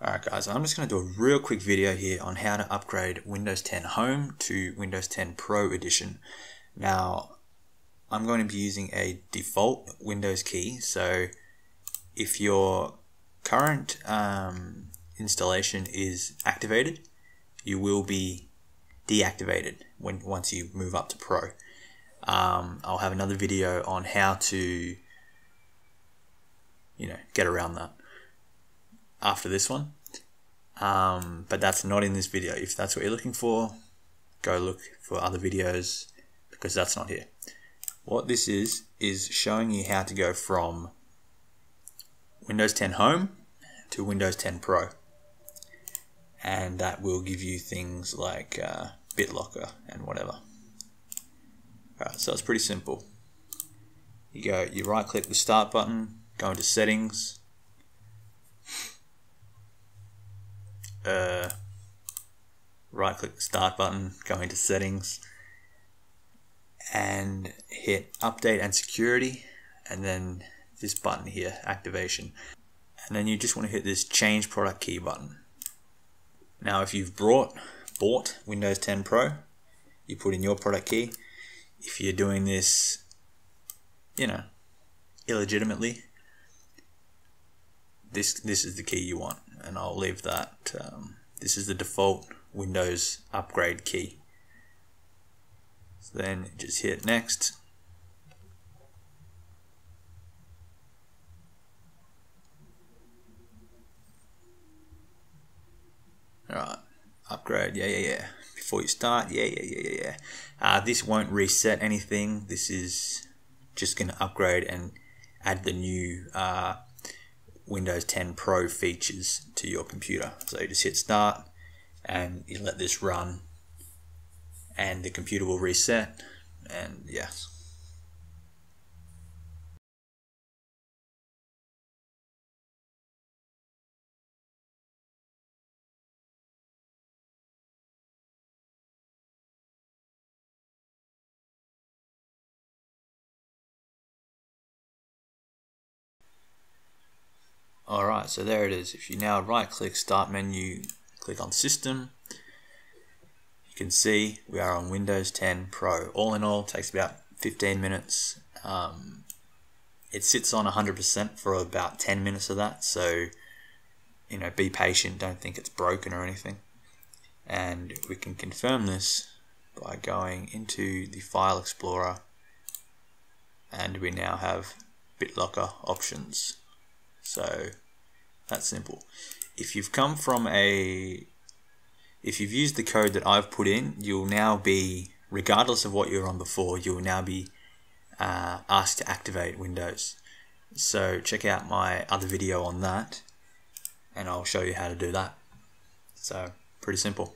Alright guys, I'm just going to do a real quick video here on how to upgrade Windows 10 Home to Windows 10 Pro Edition. Now, I'm going to be using a default Windows key, so if your current um, installation is activated, you will be deactivated when once you move up to Pro. Um, I'll have another video on how to, you know, get around that after this one. Um, but that's not in this video. If that's what you're looking for, go look for other videos because that's not here. What this is, is showing you how to go from Windows 10 Home to Windows 10 Pro. And that will give you things like uh, BitLocker and whatever. Alright, so it's pretty simple. You go, you right click the start button, go into settings, uh, right click the start button, go into settings and hit update and security and then this button here, activation. And then you just want to hit this change product key button. Now if you've brought, bought Windows 10 Pro, you put in your product key. If you're doing this, you know, illegitimately, this this is the key you want and I'll leave that um, this is the default Windows upgrade key so then just hit next Alright, upgrade, yeah, yeah, yeah. Before you start, yeah, yeah, yeah, yeah, yeah. Uh, this won't reset anything. This is just going to upgrade and add the new uh, Windows 10 Pro features to your computer. So you just hit start and you let this run and the computer will reset and yes. Alright, so there it is. If you now right click Start menu, click on System, you can see we are on Windows 10 Pro. All in all, takes about 15 minutes. Um, it sits on 100% for about 10 minutes of that, so you know, be patient, don't think it's broken or anything. And we can confirm this by going into the File Explorer and we now have BitLocker options. So that's simple. If you've come from a, if you've used the code that I've put in, you'll now be, regardless of what you were on before, you'll now be uh, asked to activate Windows. So check out my other video on that and I'll show you how to do that. So pretty simple.